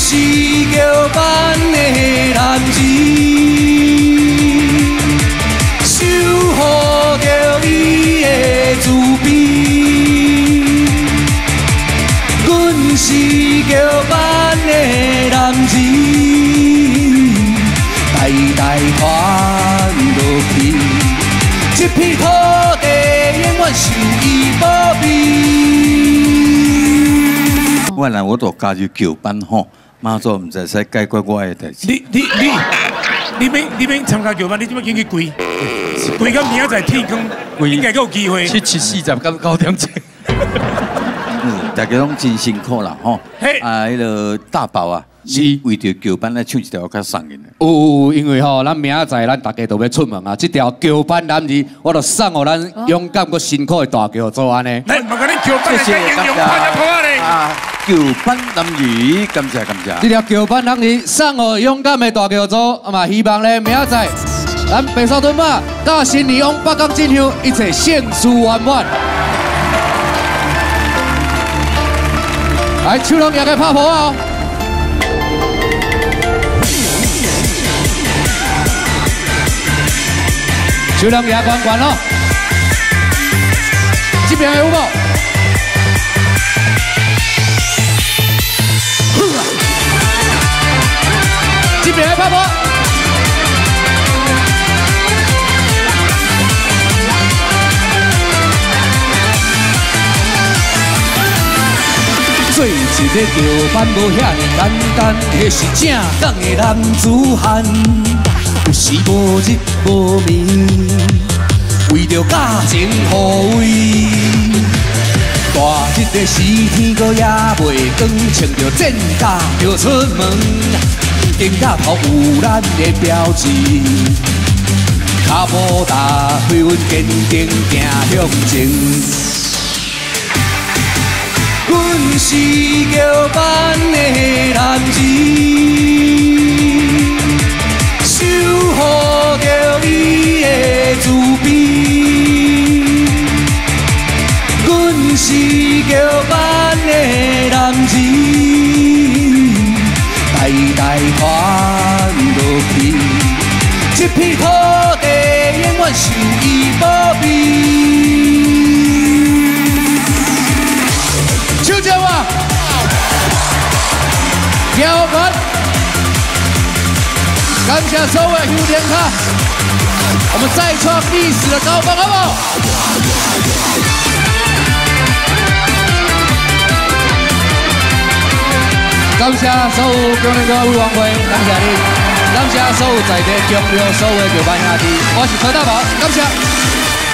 是叫班的男子，守护着伊的慈悲。阮是叫班的男子，代代传落去，这片土地永远受伊保庇。我来我都加入桥班吼，妈祖唔知使解决我的代志。你你你，你免你免参加桥班，你怎么进去跪？跪到明仔载天光，应该够有机会。七七四十到九点钟。嗯，大家拢真辛苦啦吼。嘿啊，迄个大宝啊，是为着桥班来唱一条较送人的。有，因为吼，咱明仔载咱大家都要出门啊，这条桥班男儿，我著送互咱勇敢佮辛苦的大桥做安尼。来，麻烦你桥班来应用拍一拍咧。桥班男儿，感谢感谢。这条桥班男儿送互勇敢的大桥做，啊嘛，希望咧明仔载咱白沙屯马甲新年往北港进香，一切胜事圆满。来，手龙也该拍婆哦。手龙也关关哦。这边有无？做一个桥班无遐尼简单，迄是正港的男子汉，有时无日无眠，为着家情护卫。大日的时天阁也袂光，穿着战甲就出门，肩胛头有咱的标志，脚步踏开阮坚定行向前。阮是叫班的男子，守护着伊的慈悲。阮是叫班的男子，代传落去，这片土地永远受伊保庇。手接我，摇滚，感谢所有兄弟卡，我们再创历史的高峰，好不好？感谢所有中年歌舞晚会，感谢你，感谢所有在地中流所有的桥班兄弟，我是柯大宝，感谢。